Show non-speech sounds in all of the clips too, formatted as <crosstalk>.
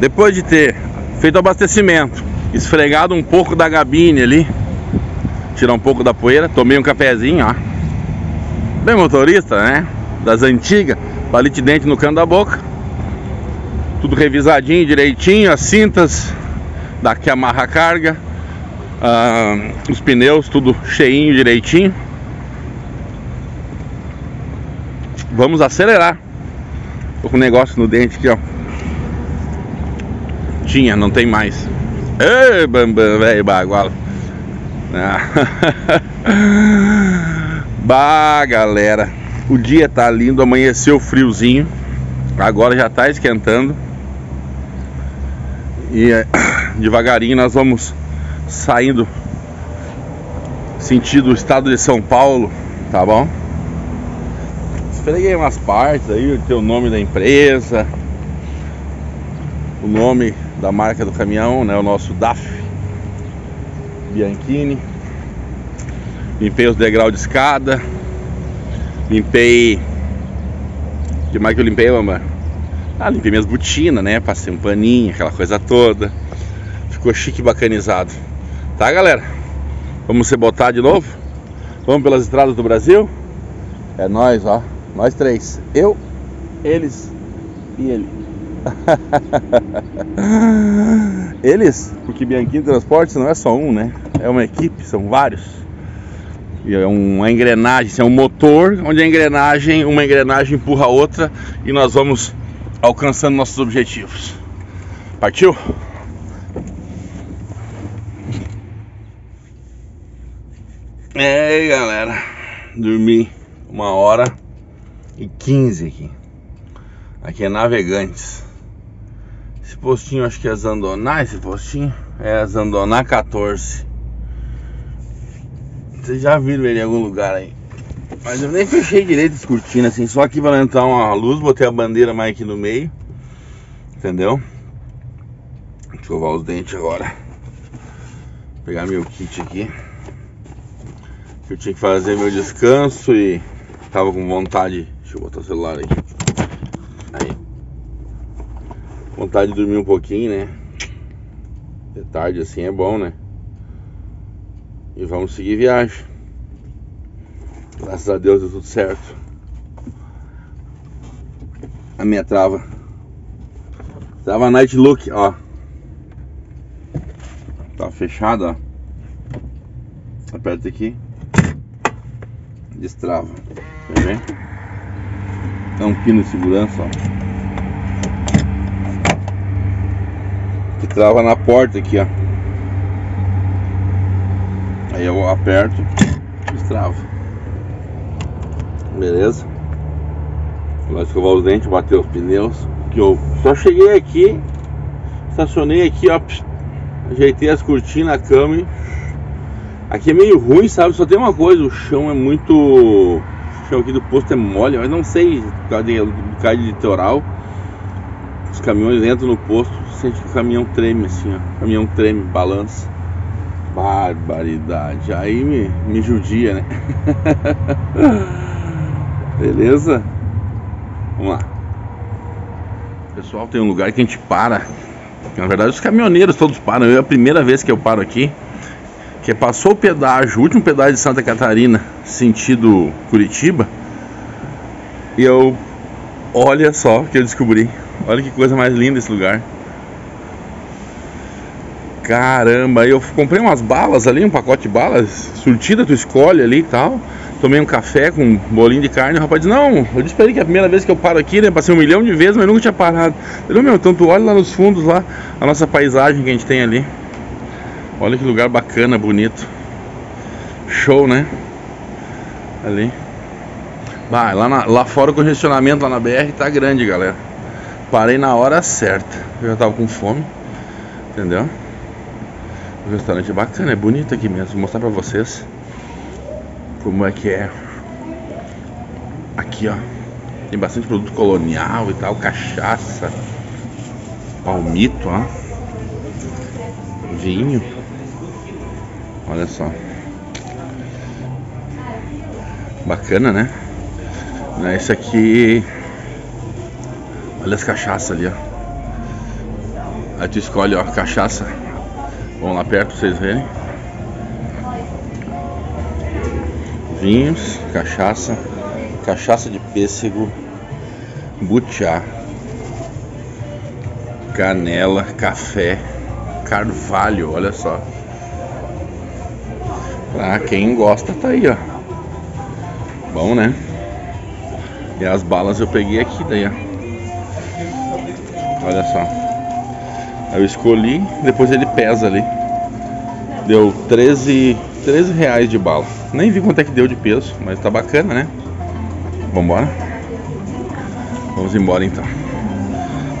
Depois de ter feito o abastecimento, esfregado um pouco da gabine ali, tirar um pouco da poeira, tomei um cafezinho, ó. Bem motorista, né? Das antigas, palite dente no canto da boca. Tudo revisadinho, direitinho, as cintas daqui amarra a carga, ah, os pneus tudo cheinho, direitinho. Vamos acelerar. Tô com um negócio no dente aqui, ó. Tinha, não tem mais. Ei, bambam, velho, baguala. Ah. <laughs> bah, galera. O dia tá lindo, amanheceu friozinho. Agora já tá esquentando. E é, <coughs> devagarinho nós vamos saindo sentido estado de São Paulo, tá bom? Esfreguei umas partes aí, o nome da empresa, o nome da marca do caminhão, né? O nosso DAF Bianchini. Limpei os degraus de escada. Limpei. O que mais que eu limpei, mamãe? Ah, limpei minhas botinas, né? Passei um paninho, aquela coisa toda. Ficou chique e bacanizado. Tá, galera? Vamos se botar de novo? Vamos pelas estradas do Brasil? É nós, ó. Nós três. Eu, eles e ele. <laughs> eles, porque Bianchini Transportes não é só um, né? É uma equipe, são vários. E é uma engrenagem, é um motor onde a engrenagem, uma engrenagem empurra a outra e nós vamos alcançando nossos objetivos. Partiu? É, galera, dormi uma hora e 15 aqui. Aqui é Navegantes. Esse postinho acho que é Zandoná, esse postinho. É Zandoná 14. Vocês já viram ele em algum lugar aí. Mas eu nem fechei direito as cortinas, assim, só aqui para entrar uma luz, botei a bandeira mais aqui no meio. Entendeu? Escovar os dentes agora. Vou pegar meu kit aqui. Eu tinha que fazer meu descanso e tava com vontade. Deixa eu botar o celular aqui. Aí. Vontade de dormir um pouquinho, né? De tarde assim é bom, né? E vamos seguir viagem. Graças a Deus deu tudo certo. A minha trava. Trava Night Look, ó. Tá fechada, ó. Aperta aqui destrava. Tá vendo? É um pino de segurança, ó. Que trava na porta aqui, ó. Aí eu aperto, destrava. Beleza? Vou escovar os dentes, bater os pneus. Que eu só cheguei aqui, estacionei aqui, ó. Ajeitei as cortinas, a cama e Aqui é meio ruim, sabe? Só tem uma coisa, o chão é muito. O chão aqui do posto é mole, mas não sei, por causa de, por causa de litoral. Os caminhões entram no posto, sente que o caminhão treme assim, ó. O caminhão treme, balança. Barbaridade. Aí me, me judia, né? <laughs> Beleza? Vamos lá. Pessoal, tem um lugar que a gente para. Na verdade, os caminhoneiros todos param. Eu é a primeira vez que eu paro aqui que passou o pedágio, o último pedágio de Santa Catarina, sentido Curitiba, e eu, olha só que eu descobri, olha que coisa mais linda esse lugar. Caramba, eu comprei umas balas ali, um pacote de balas, surtida, tu escolhe ali e tal. Tomei um café com um bolinho de carne, o rapaz disse, não, eu disse pra ele que é a primeira vez que eu paro aqui, né? Passei um milhão de vezes, mas nunca tinha parado. Ele, meu, então tu olha lá nos fundos lá, a nossa paisagem que a gente tem ali. Olha que lugar bacana, bonito. Show, né? Ali. Bah, lá, na, lá fora o congestionamento lá na BR tá grande, galera. Parei na hora certa. Eu já tava com fome. Entendeu? O restaurante é bacana, é bonito aqui mesmo. Vou mostrar pra vocês como é que é. Aqui, ó. Tem bastante produto colonial e tal, cachaça, palmito, ó. Vinho. Olha só. Bacana, né? Esse aqui. Olha as cachaças ali, ó. Aí tu escolhe, ó, cachaça. Vamos lá perto pra vocês verem. Vinhos, cachaça, cachaça de pêssego, butiá, canela, café, carvalho, olha só. Pra quem gosta, tá aí, ó. Bom, né? E as balas eu peguei aqui daí, ó. Olha só. Eu escolhi, depois ele pesa ali. Deu 13, 13 reais de bala. Nem vi quanto é que deu de peso, mas tá bacana, né? Vambora? Vamos embora então.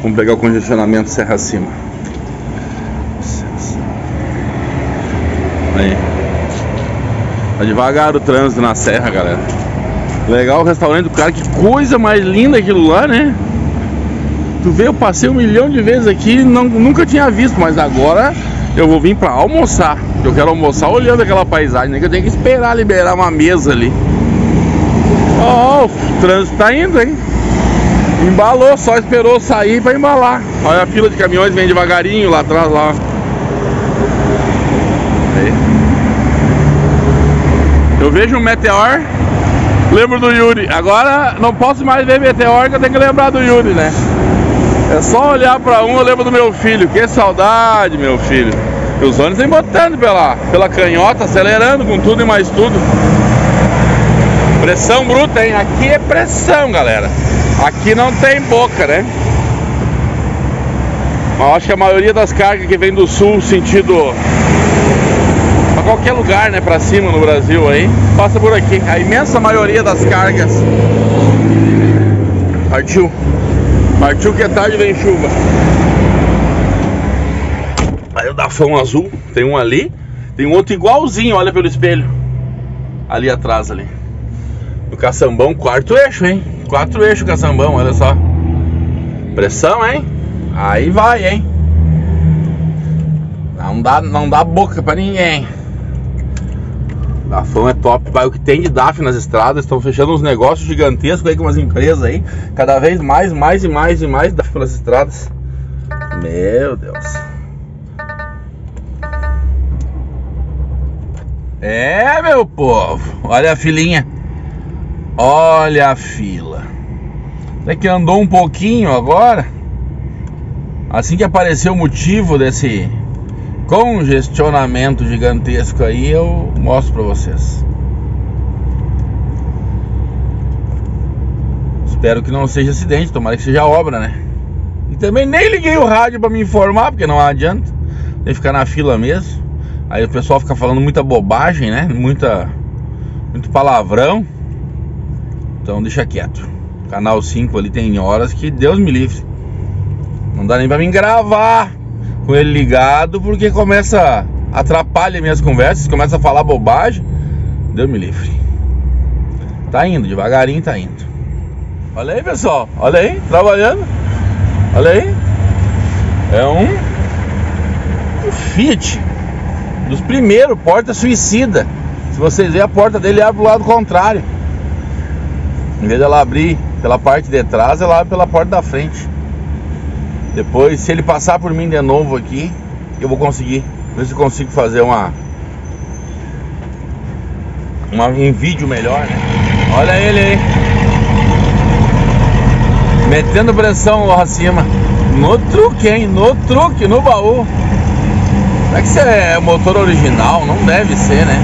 Vamos pegar o congestionamento Serra Acima. Aí. Tá devagar o trânsito na serra, galera. Legal o restaurante do cara, que coisa mais linda aquilo lá, né? Tu vê, eu passei um milhão de vezes aqui não, nunca tinha visto, mas agora eu vou vir pra almoçar. Eu quero almoçar olhando aquela paisagem, né? Que eu tenho que esperar liberar uma mesa ali. Ó, oh, o trânsito tá indo, hein? Embalou, só esperou sair pra embalar. Olha a fila de caminhões, vem devagarinho lá atrás lá. Eu vejo um meteor, lembro do Yuri. Agora não posso mais ver meteor, que eu tenho que lembrar do Yuri, né? É só olhar pra um, eu lembro do meu filho. Que saudade, meu filho. E os ônibus vem botando pela, pela canhota, acelerando com tudo e mais tudo. Pressão bruta, hein? Aqui é pressão, galera. Aqui não tem boca, né? Mas acho que a maioria das cargas que vem do sul, sentido para qualquer lugar, né, para cima no Brasil aí, passa por aqui. A imensa maioria das cargas. Partiu. Partiu que é tarde vem chuva. Aí o Dafão azul, tem um ali, tem um outro igualzinho, olha pelo espelho. Ali atrás ali. No caçambão, quarto eixo, hein? Quatro eixos caçambão, olha só. Pressão, hein? Aí vai, hein? Não dá, não dá boca pra ninguém. Dafão é top, vai o que tem de DAF nas estradas, estão fechando uns negócios gigantescos aí com umas empresas aí, cada vez mais, mais e mais e mais DAF pelas estradas. Meu Deus. É, meu povo, olha a filinha. Olha a fila. Até que andou um pouquinho agora. Assim que apareceu o motivo desse congestionamento gigantesco aí, eu mostro para vocês. Espero que não seja acidente, tomara que seja obra, né? E também nem liguei o rádio para me informar, porque não adianta. Tem que ficar na fila mesmo. Aí o pessoal fica falando muita bobagem, né? Muita muito palavrão. Então deixa quieto. Canal 5 ali tem horas que Deus me livre. Não dá nem para mim gravar com ele ligado, porque começa atrapalha minhas conversas, começa a falar bobagem. Deus me livre. Tá indo, devagarinho tá indo. Olha aí, pessoal. Olha aí, trabalhando. Olha aí. É um, um Fiat dos primeiros, porta suicida. Se vocês verem a porta dele abre do lado contrário. Em vez dela abrir pela parte de trás, ela abre pela porta da frente. Depois, se ele passar por mim de novo aqui, eu vou conseguir. Ver se consigo fazer uma, uma um vídeo melhor, né? Olha ele aí. Metendo pressão lá acima. No truque, hein? No truque, no baú. Será que isso é motor original? Não deve ser, né?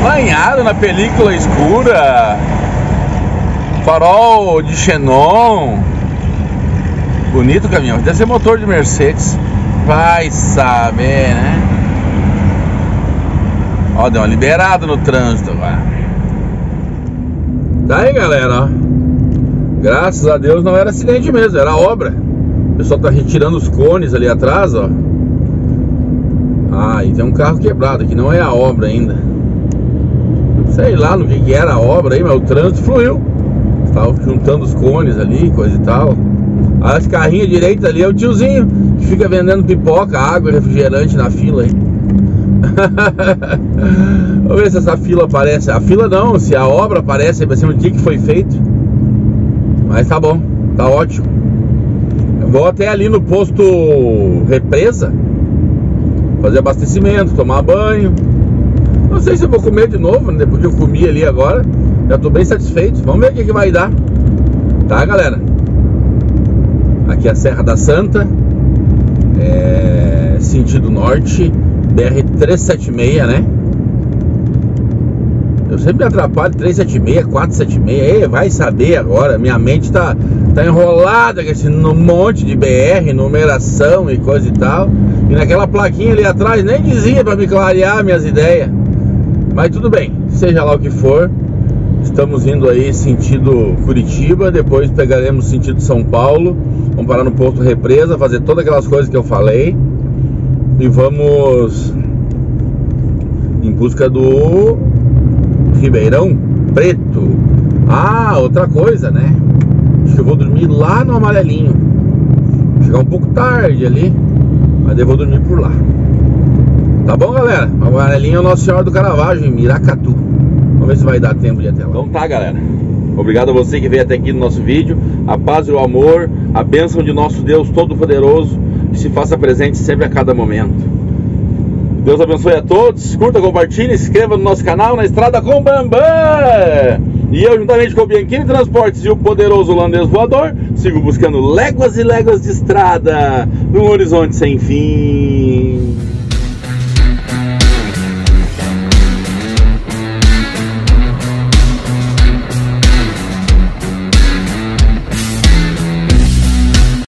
Banhado na película escura. Farol de xenon. Bonito o caminhão. Deve ser motor de Mercedes. Vai saber, né? Ó, deu uma liberada no trânsito agora. Tá aí, galera, ó. Graças a Deus não era acidente mesmo, era obra. O pessoal tá retirando os cones ali atrás, ó. Ah, e tem um carro quebrado aqui, não é a obra ainda. Sei lá no que, que era a obra aí, mas o trânsito fluiu. Estava juntando os cones ali, coisa e tal. As carrinhas direita ali é o tiozinho que fica vendendo pipoca, água, refrigerante na fila aí. <laughs> Vamos ver se essa fila aparece. A fila não, se a obra aparece, vai ser no dia que foi feito. Mas tá bom, tá ótimo. Vou até ali no posto Represa fazer abastecimento, tomar banho. Não sei se eu vou comer de novo, né? depois que eu comi ali agora. Já tô bem satisfeito. Vamos ver o que, que vai dar. Tá, galera? Aqui é a Serra da Santa, é... sentido norte, BR 376, né? Eu sempre atrapalho 376, 476. Ei, vai saber agora. Minha mente tá, tá enrolada com esse monte de BR, numeração e coisa e tal. E naquela plaquinha ali atrás nem dizia para me clarear minhas ideias. Mas tudo bem, seja lá o que for. Estamos indo aí sentido Curitiba, depois pegaremos sentido São Paulo. Vamos parar no posto Represa, fazer todas aquelas coisas que eu falei. E vamos em busca do Ribeirão Preto. Ah, outra coisa, né? Acho que eu vou dormir lá no amarelinho. Vou chegar um pouco tarde ali, mas eu vou dormir por lá. Tá bom, galera? O amarelinho é o Nosso Senhor do Caravaggio, em Miracatu. Vamos ver se vai dar tempo de ir até lá. Então tá, galera. Obrigado a você que veio até aqui no nosso vídeo. A paz e o amor, a bênção de nosso Deus Todo-Poderoso, se faça presente sempre a cada momento. Deus abençoe a todos. Curta, compartilhe, inscreva no nosso canal na Estrada com Bambam. E eu, juntamente com o Bianchini Transportes e o poderoso holandês voador, sigo buscando léguas e léguas de estrada num horizonte sem fim.